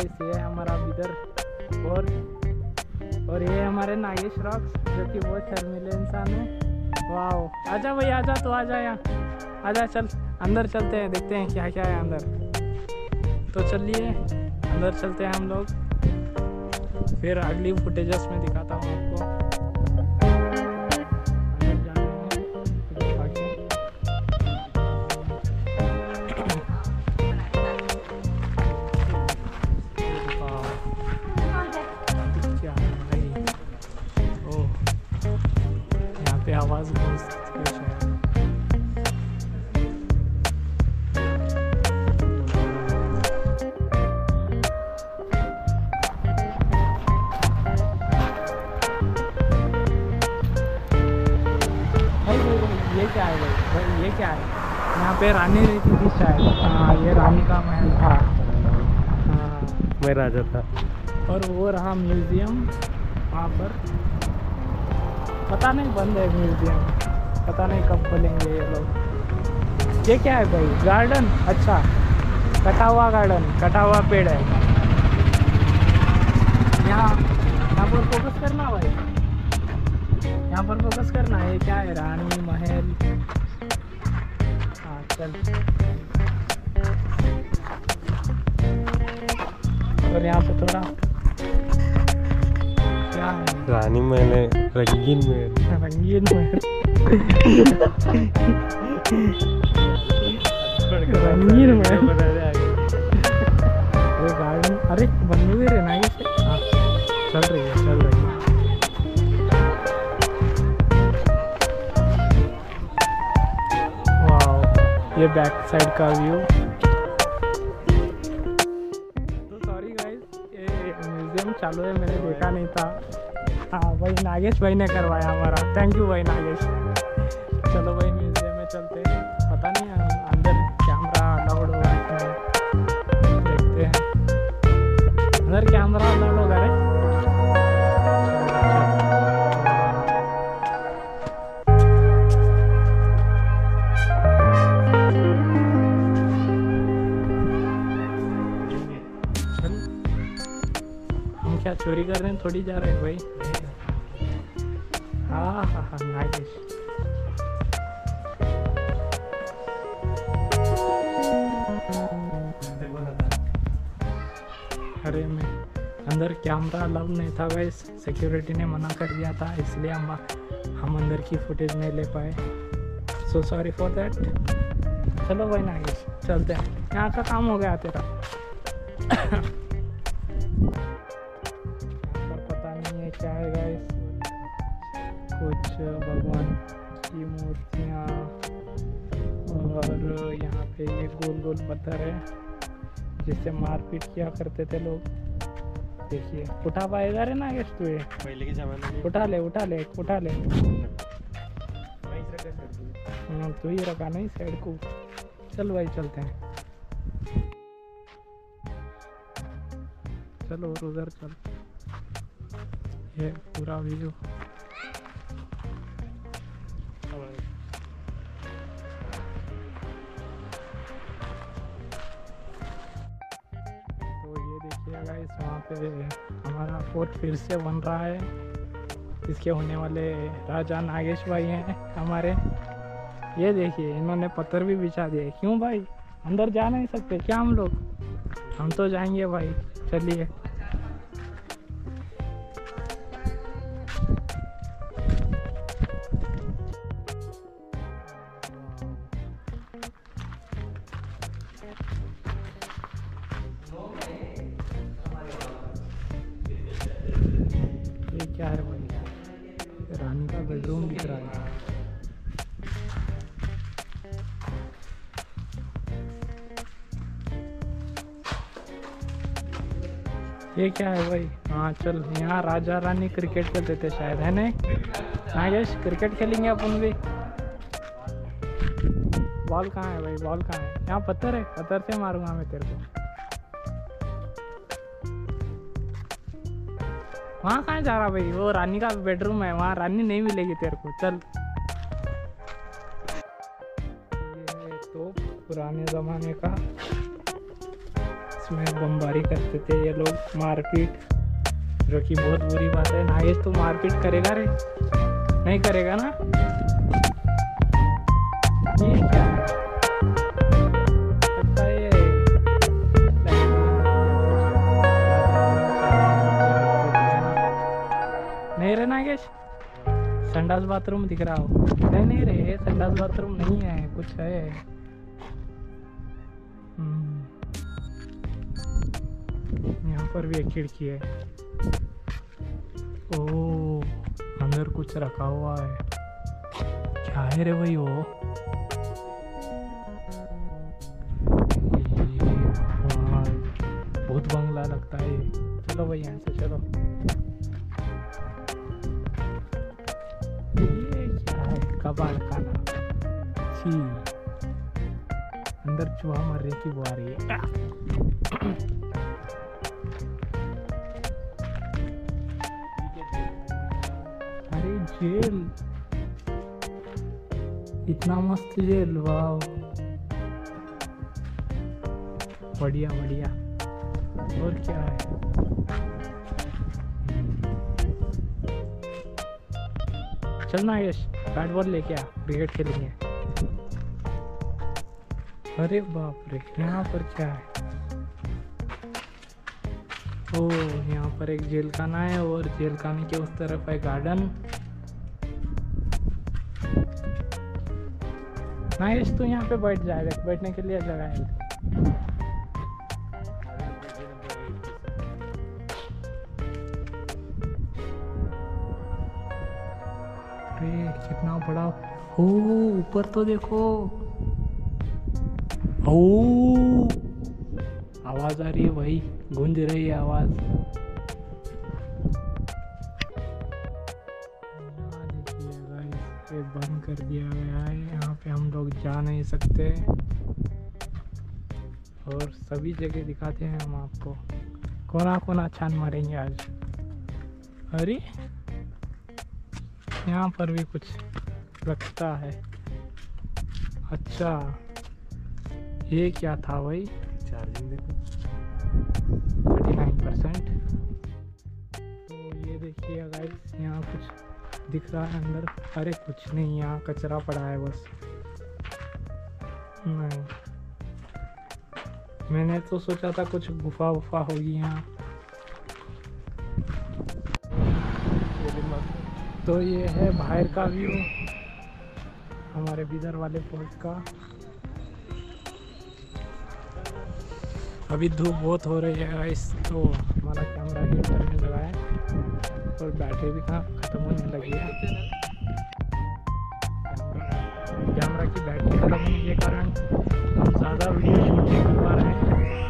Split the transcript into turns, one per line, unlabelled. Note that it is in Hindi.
गाइस ये हमारा बिदर और और ये हमारे नागेश रॉक्स, जो कि बहुत शर्मिले इंसान है। वाह आजा भाई, आजा तो आजा यहाँ। आजा, चल, अंदर चलते हैं, देखते हैं क्या क्या है अंदर। तो चलिए, अंदर चलते हैं हम लोग। फिर अगली फुटेज में दिखाता हूँ आपको। आवाज़ बहुत ये क्या है? भाई भाई ये क्या है? यहाँ पे रानी रहती थी शायद। हाँ ये रानी का महल था। हाँ।
मैं राजा था।
और वो रहा म्यूज़ियम वहाँ पर। पता नहीं बंद है म्यूज़ियम पता नहीं कब खोलेंगे ये लोग। ये क्या है भाई? गार्डन अच्छा। कटा हुआ गार्डन कटा हुआ पेड़ है। यहाँ यहाँ पर फोकस करना भाई। यहाँ पर फोकस करना है। ये क्या है? रानी, महल। हाँ चल। और यहाँ पर थोड़ा
रानी मैंने रंगीन में।
रंगीन महल रंगीन महल अरे गार्डन अरे बंद हुए रे ना ये से हाँ चल रही है, चल रही है। ये बैक साइड का व्यू तो चालू है, मैंने देखा नहीं था। हाँ भाई नागेश भाई ने करवाया हमारा। थैंक यू भाई नागेश। चलो भाई म्यूज़ियम में चलते हैं। पता नहीं हम अंदर कैमरा अलाउड होगा देखते हैं। अंदर कैमरा अलाउड होगा रे। क्या चोरी कर रहे हैं? थोड़ी जा रहे हैं भाई। नाइस अरे मैं अंदर कैमरा अलाउड नहीं था भाई सिक्योरिटी ने मना कर दिया था, इसलिए हम हम अंदर की फुटेज नहीं ले पाए. सो सॉरी फॉर दैट चलो भाई नागेश चलते हैं. यहाँ का काम हो गया तेरा. भगवान की मूर्तियाँ और यहाँ पे ये गोल गोल पत्थर है जिससे मारपीट किया करते थे लोग। देखिए उठा पाएगा रे नागेश तू ये?
पहले के जमाने में
उठा ले उठा ले उठा ले। हाँ तू ही रखा नहीं साइड को। चल भाई चलते हैं। चलो और उधर चल। ये पूरा व्यू ये गाइस वहाँ पे हमारा फोर्ट फिर से बन रहा है। इसके होने वाले राजा नागेश भाई हैं हमारे। ये देखिए, इन्होंने पत्थर भी बिछा दिए। क्यों भाई? अंदर जा नहीं सकते क्या हम लोग? हम तो जाएँगे भाई। चलिए। ये क्या है भाई? रानी का बेडरूम दिख रहा है। ये क्या है भाई? हाँ चल, यहाँ राजा रानी क्रिकेट खेलते थे शायद, है नहीं? नागेश क्रिकेट खेलेंगे अपन भी। बॉल कहाँ है भाई? बॉल कहाँ है? यहाँ पत्थर है, पत्थर से मारूँगा मैं तेरे को। वहाँ कहाँ जा रहा भाई? वो रानी का बेडरूम है, वहाँ रानी नहीं मिलेगी तेरे को, चल। ये तो पुराने ज़माने का इसमें बमबारी करते थे ये लोग, मारपीट। जो कि बहुत बुरी बात है। नागेश तो मारपीट करेगा रे? नहीं करेगा ना? संडास बाथरूम दिख रहा हो। नहीं नहीं रे संडास बाथरूम नहीं है, कुछ है। हम्म। यहाँ पर भी एक खिड़की है। ओ, अंदर कुछ रखा हुआ है। क्या है रे भाई वो? भूत बंगला लगता है। चलो भाई, यहाँ से चलो। कबाड़ खाना। छी। अंदर चूहा मरने की वो आ रही है। अरे जेल। इतना मस्त जेल वाह बढ़िया बढ़िया। और क्या है? चल ना यश। बैट बॉल लेके आ। क्रिकेट खेलेंगे। अरे बाप रे, यहाँ पर क्या है? ओ, यहाँ पर एक जेल खाना है और जेल खाने के उस तरफ़ है गार्डन नाइस तो यहाँ पे बैठ जाए देख बैठने के लिए जगह है। अरे कितना बड़ा। ओ, ऊपर तो देखो। ओ, आवाज़ आ रही है भाई, गूंज रही है आवाज़। बंद कर दिया गया है, यहाँ पे हम लोग जा नहीं सकते। और सभी जगह दिखाते हैं हम आपको। कोना कोना छान मारेंगे आज। अरे यहाँ पर भी कुछ रखता है। अच्छा ये क्या था भाई?
चार्जिंग देखो।
Thirty nine percent. तो ये देखिए गाइस यहाँ कुछ दिख रहा है अंदर। अरे कुछ नहीं यहाँ कचरा पड़ा है बस। नहीं। मैंने तो सोचा था कुछ गुफा वुफा होगी यहाँ। तो ये है बाहर का व्यू, हमारे बिदर वाले फोर्ट का। अभी धूप बहुत हो रही है गाइस तो हमारा कैमरा हीट करने लगा है, और बैटरी भी कहाँ ख़त्म होने लगी है। कैमरा की बैटरी ख़त्म होने के कारण हम ज़्यादा वीडियो शूट नहीं कर पा रहे हैं।